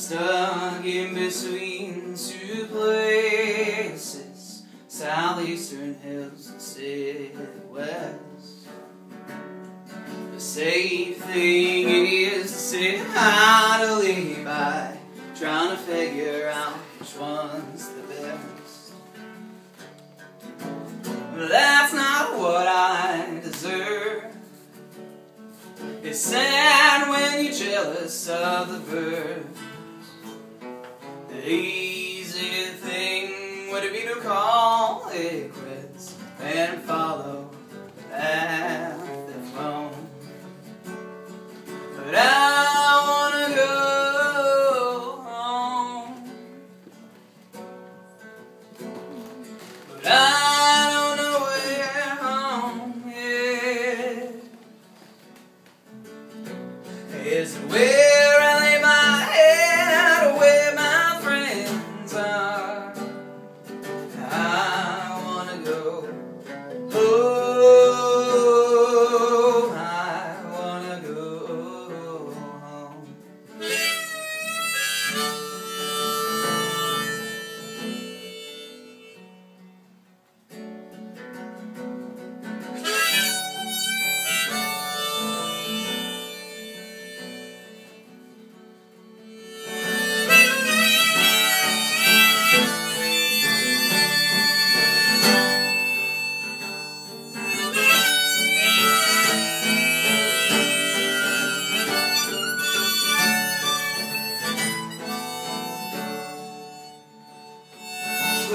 Stuck in between two places Southeastern hills and city west The safe thing is to sit idly by Trying to figure out which one's the best. But that's not what I deserve. It's sad when you're jealous of the birds The easy thing would it be to call it quits And follow the path they've But I wanna go home. But I don't know where home is. Where